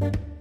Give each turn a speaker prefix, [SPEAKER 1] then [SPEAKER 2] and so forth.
[SPEAKER 1] you